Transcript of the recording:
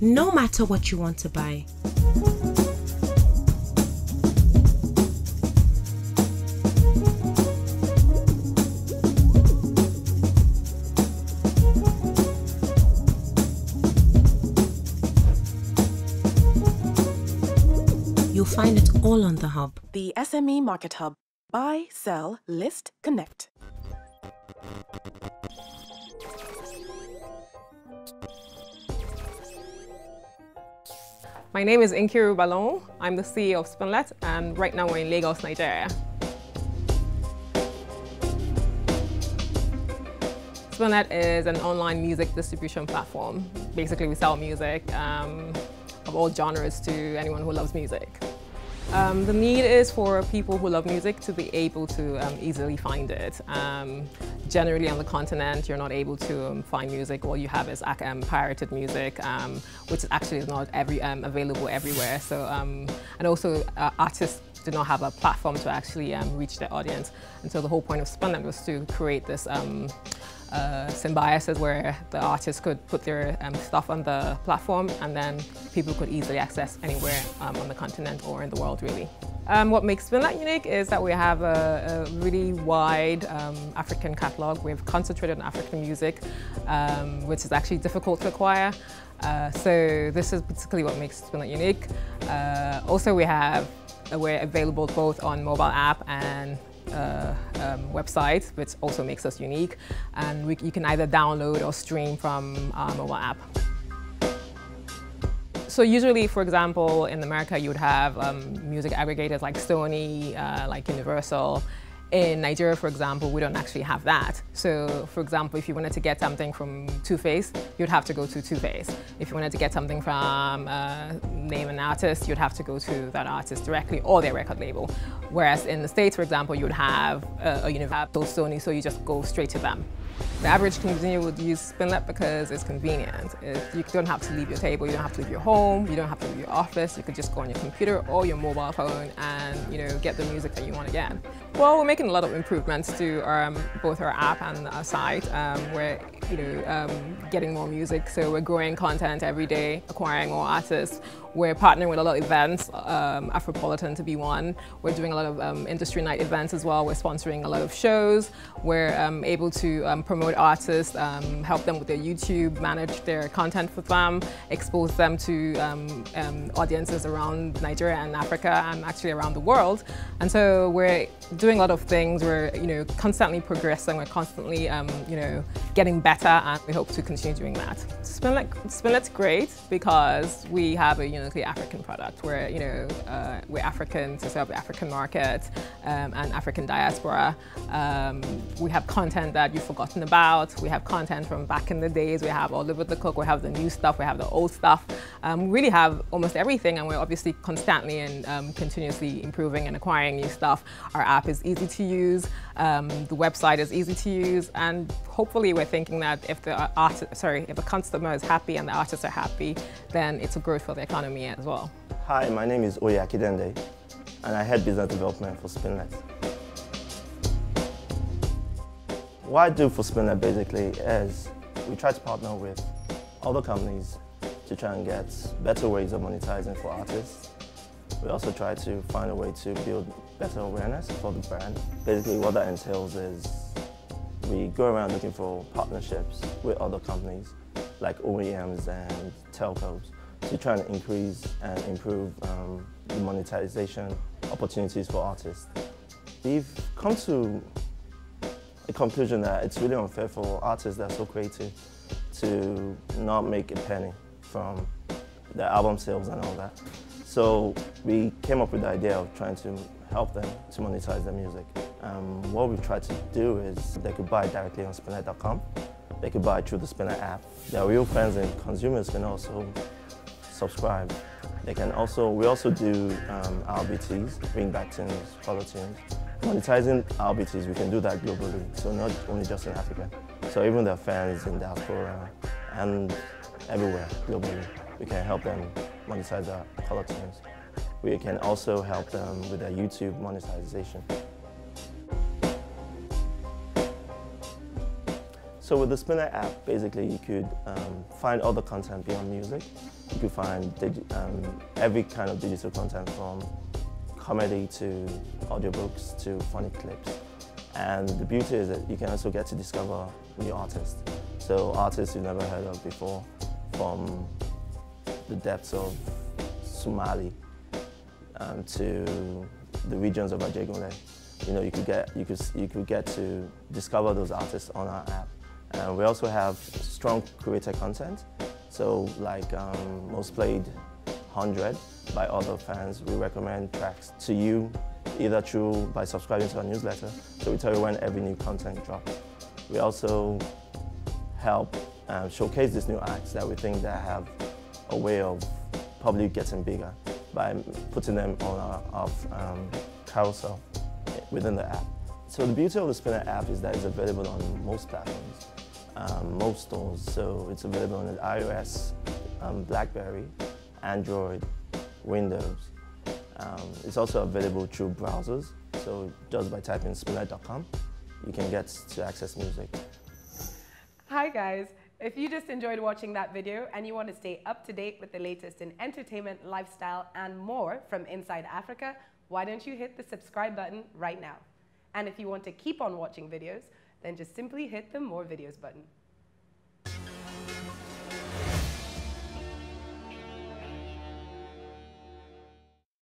no matter what you want to buy. You'll find it all on the hub. The SME Market Hub. Buy, sell, list, connect. My name is Nkiru Balonwu. I'm the CEO of Spinlet, and right now we're in Lagos, Nigeria. Spinlet is an online music distribution platform. Basically, we sell music um, of all genres to anyone who loves music. Um, the need is for people who love music to be able to um, easily find it. Um, generally on the continent, you're not able to um, find music. All you have is um, pirated music, um, which actually is not every, available everywhere. So, and also uh, artists do not have a platform to actually reach their audience. And so the whole point of Spinlet was to create this uh, symbiosis where the artists could put their um, stuff on the platform and then people could easily access anywhere um, on the continent or in the world really. Um, what makes Spinlet unique is that we have a, a really wide um, African catalogue. We've concentrated on African music, um, which is actually difficult to acquire. Uh, so this is particularly what makes Spinlet unique. Uh, also we have, uh, we're available both on mobile app and uh, um, website, which also makes us unique. And we, you can either download or stream from our mobile app. So usually, for example, in America, you would have um, music aggregators like Sony, uh, like Universal, in Nigeria, for example, we don't actually have that. So, for example, if you wanted to get something from Two-Face, you'd have to go to Two-Face. If you wanted to get something from uh, name an artist, you'd have to go to that artist directly or their record label. Whereas in the States, for example, you would have uh, a Universal, Sony, so you just go straight to them. The average consumer would use Spinlet because it's convenient. you don't have to leave your table, you don't have to leave your home, you don't have to leave your office. You could just go on your computer or your mobile phone and you know get the music that you want get. Well, we're making a lot of improvements to um, both our app and our site. Um, we're you know um, getting more music, so we're growing content every day, acquiring more artists. We're partnering with a lot of events, um, Afropolitan to be one. We're doing a lot of um, industry night events as well. We're sponsoring a lot of shows. We're um, able to um, promote artists, um, help them with their YouTube, manage their content for them, expose them to um, audiences around Nigeria and Africa and actually around the world. And so we're doing a lot of things. We're you know constantly progressing. We're constantly you know getting better, and we hope to continue doing that. Spinlet, Spinlet's great because we have a predominantly African product. We're, you know, uh, we're African to serve the African market um, and African diaspora. Um, we have content that you've forgotten about. We have content from back in the days. We have all over the cook. We have the new stuff. We have the old stuff. Um, we really have almost everything and we're obviously constantly and um, continuously improving and acquiring new stuff. Our app is easy to use. Um, the website is easy to use and hopefully we're thinking that if the artist, sorry, if a customer is happy and the artists are happy, then it's a growth for the economy as well. Hi, my name is Oye Akindeinde and I head business development for Spinlet. What I do for Spinlet basically is we try to partner with other companies to try and get better ways of monetizing for artists. We also try to find a way to build better awareness for the brand. Basically what that entails is we go around looking for partnerships with other companies like OEMs and telcos to try and increase and improve um, the monetization opportunities for artists. We've come to a conclusion that it's really unfair for artists that are so creative to not make a penny from their album sales and all that. So we came up with the idea of trying to help them to monetize their music. Um, what we've tried to do is they could buy directly on Spinlet.com. They could buy through the Spinlet app. Their real fans and consumers can also subscribe. They can also, we also do um, RBTs, ringback tunes, follow tunes. Monetizing RBTs, we can do that globally, so not only just in Africa. So even their fans in diaspora and everywhere globally, we can help them monetize their color. We can also help them with their YouTube monetization. So with the Spinlet app, basically you could um, find other content beyond music. You could find um, every kind of digital content from comedy to audiobooks to funny clips. And the beauty is that you can also get to discover new artists. So artists you've never heard of before from the depths of Somali um, to the regions of Ajegunle. You know, you could get you could you could get to discover those artists on our app. And we also have strong curated content. So like um, most played 100 by other fans, we recommend tracks to you either through by subscribing to our newsletter. So we tell you when every new content drops. We also help um, showcase these new acts that we think that have a way of probably getting bigger by putting them on our, our um, carousel within the app. So the beauty of the Spinlet app is that it's available on most platforms um, most stores. So it's available on iOS, um, BlackBerry, Android, Windows. Um, it's also available through browsers. So just by typing spinlet.com, you can get to access music. Hi guys. If you just enjoyed watching that video and you want to stay up to date with the latest in entertainment, lifestyle, and more from inside Africa, why don't you hit the subscribe button right now? And if you want to keep on watching videos, then just simply hit the More Videos button.